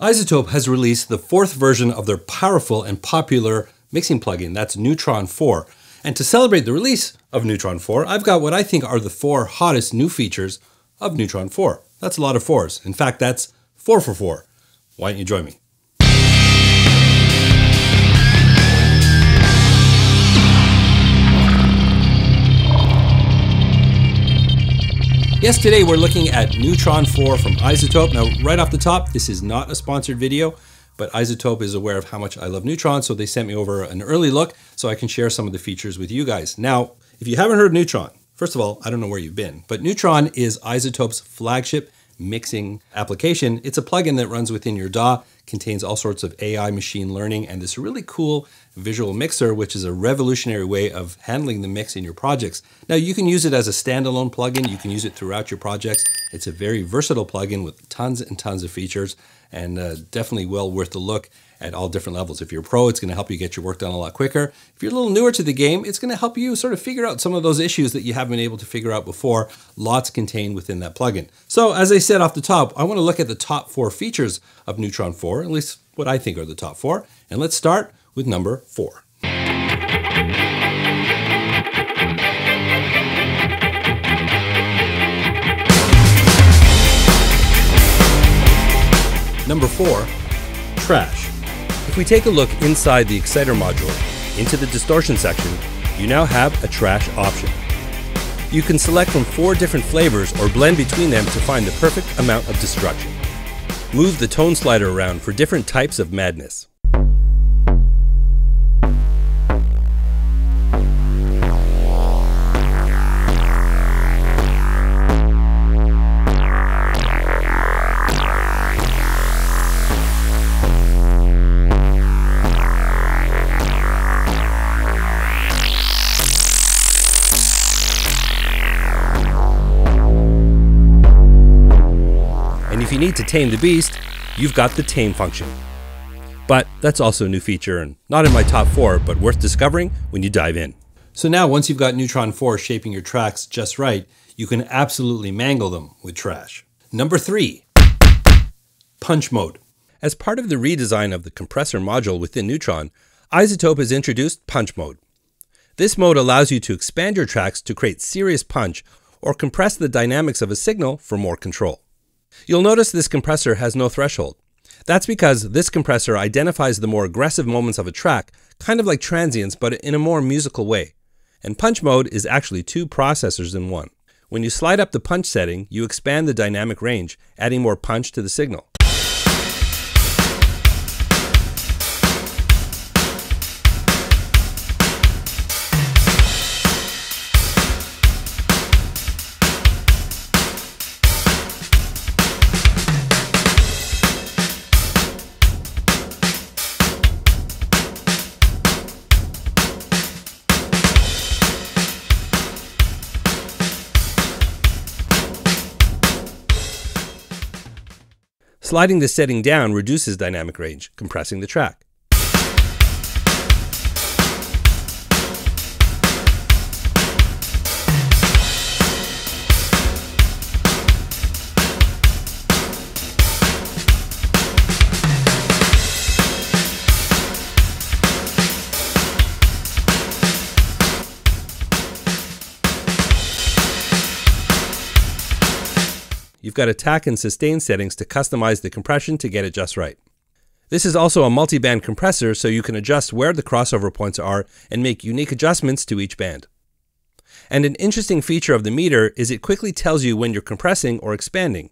iZotope has released the fourth version of their powerful and popular mixing plugin, that's Neutron 4. And to celebrate the release of Neutron 4, I've got what I think are the four hottest new features of Neutron 4. That's a lot of fours. In fact, that's four for four. Why don't you join me? Yes, today we're looking at Neutron 4 from iZotope. Now, right off the top, this is not a sponsored video, but iZotope is aware of how much I love Neutron, so they sent me over an early look so I can share some of the features with you guys. Now, if you haven't heard Neutron, first of all, I don't know where you've been, but Neutron is iZotope's flagship mixing application. It's a plugin that runs within your DAW, contains all sorts of AI machine learning, and this really cool visual mixer, which is a revolutionary way of handling the mix in your projects. Now you can use it as a standalone plugin. You can use it throughout your projects. It's a very versatile plugin with tons and tons of features and uh, definitely well worth the look at all different levels. If you're a pro, it's going to help you get your work done a lot quicker. If you're a little newer to the game, it's going to help you sort of figure out some of those issues that you haven't been able to figure out before. Lots contained within that plugin. So as I said off the top, I want to look at the top four features of Neutron 4, at least what I think are the top four. And let's start with number four. Number four, trash. If we take a look inside the exciter module, into the distortion section, you now have a trash option. You can select from four different flavors or blend between them to find the perfect amount of destruction. Move the tone slider around for different types of madness. Need to tame the beast, you've got the tame function. But that's also a new feature and not in my top four, but worth discovering when you dive in. So now once you've got Neutron 4 shaping your tracks just right, you can absolutely mangle them with trash. Number three, punch mode. As part of the redesign of the compressor module within Neutron, iZotope has introduced punch mode. This mode allows you to expand your tracks to create serious punch or compress the dynamics of a signal for more control. You'll notice this compressor has no threshold. That's because this compressor identifies the more aggressive moments of a track, kind of like transients, but in a more musical way. And punch mode is actually two processors in one. When you slide up the punch setting, you expand the dynamic range, adding more punch to the signal. Sliding the setting down reduces dynamic range, compressing the track. You've got attack and sustain settings to customize the compression to get it just right. This is also a multi-band compressor so you can adjust where the crossover points are and make unique adjustments to each band. And an interesting feature of the meter is it quickly tells you when you're compressing or expanding.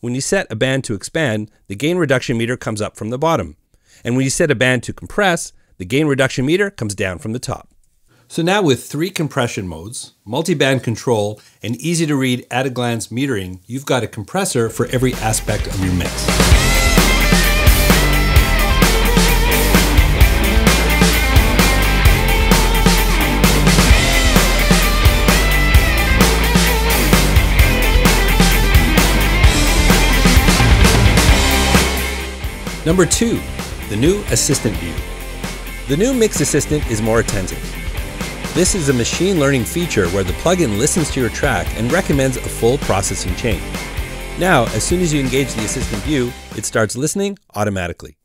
When you set a band to expand, the gain reduction meter comes up from the bottom. And when you set a band to compress, the gain reduction meter comes down from the top. So now with three compression modes, multi-band control, and easy to read at a glance metering, you've got a compressor for every aspect of your mix. Number two, the new Assistant View. The new Mix Assistant is more attentive. This is a machine learning feature where the plugin listens to your track and recommends a full processing chain. Now, as soon as you engage the assistant view, it starts listening automatically.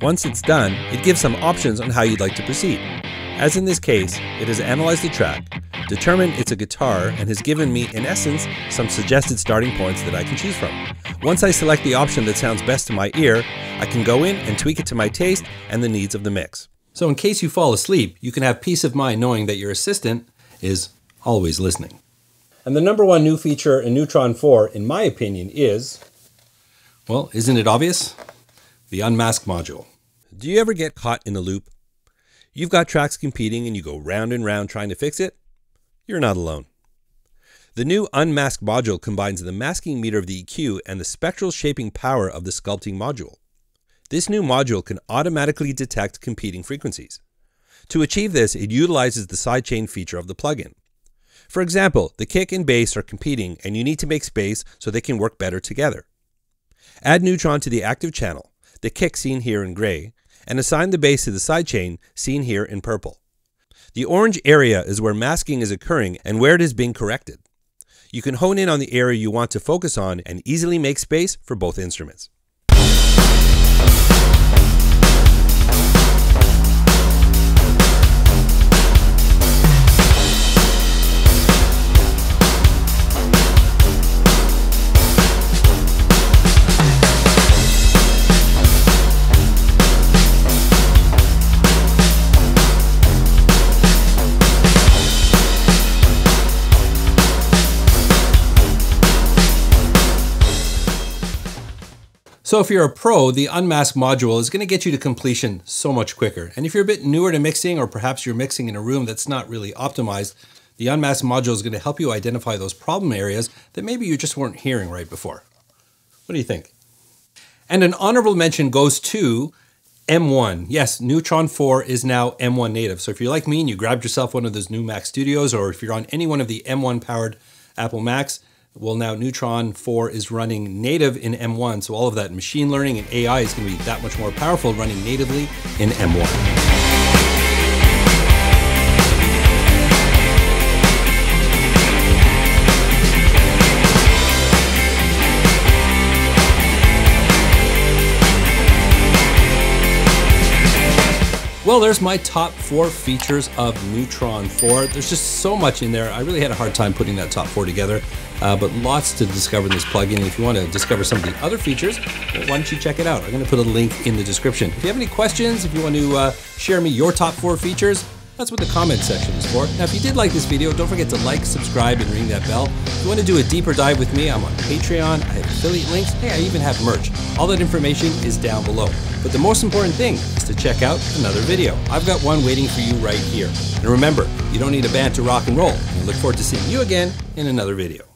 Once it's done, it gives some options on how you'd like to proceed. As in this case, it has analyzed the track, determined it's a guitar, and has given me, in essence, some suggested starting points that I can choose from. Once I select the option that sounds best to my ear, I can go in and tweak it to my taste and the needs of the mix. So in case you fall asleep, you can have peace of mind knowing that your assistant is always listening. And the number one new feature in Neutron 4, in my opinion, is, well, isn't it obvious? The Unmask module. Do you ever get caught in a loop? You've got tracks competing and you go round and round trying to fix it? You're not alone. The new Unmask module combines the masking meter of the EQ and the spectral shaping power of the sculpting module. This new module can automatically detect competing frequencies. To achieve this, it utilizes the sidechain feature of the plugin. For example, the kick and bass are competing and you need to make space so they can work better together. Add Neutron to the active channel, the kick seen here in gray, and assign the bass to the sidechain seen here in purple. The orange area is where masking is occurring and where it is being corrected. You can hone in on the area you want to focus on and easily make space for both instruments. So if you're a pro, the Unmask module is going to get you to completion so much quicker. And if you're a bit newer to mixing, or perhaps you're mixing in a room that's not really optimized, the Unmask module is going to help you identify those problem areas that maybe you just weren't hearing right before. What do you think? And an honorable mention goes to M1. Yes, Neutron 4 is now M1 native. So if you're like me and you grabbed yourself one of those new Mac Studios, or if you're on any one of the M1 powered Apple Macs, well, now Neutron 4 is running native in M1, so all of that machine learning and AI is going to be that much more powerful running natively in M1. Well, there's my top four features of Neutron 4. There's just so much in there. I really had a hard time putting that top four together, uh, but lots to discover in this plugin. If you want to discover some of the other features, well, why don't you check it out? I'm going to put a link in the description. If you have any questions, if you want to uh, share me your top four features, that's what the comment section is for. Now, if you did like this video, don't forget to like, subscribe, and ring that bell. If you want to do a deeper dive with me, I'm on Patreon, I have affiliate links, hey, I even have merch. All that information is down below. But the most important thing is to check out another video. I've got one waiting for you right here. And remember, you don't need a band to rock and roll. I look forward to seeing you again in another video.